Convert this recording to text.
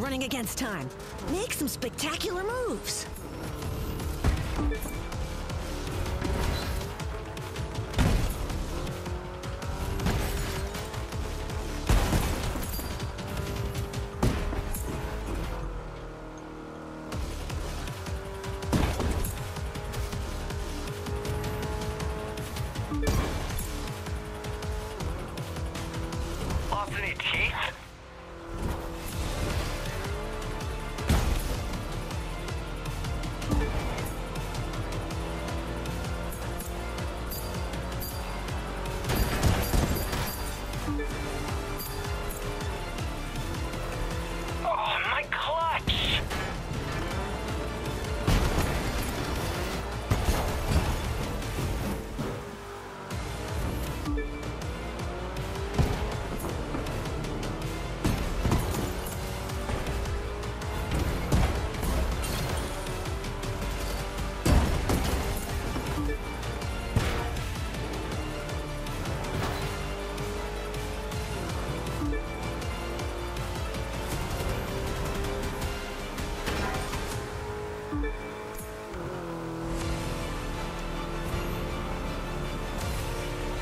running against time. Make some spectacular moves. Lost any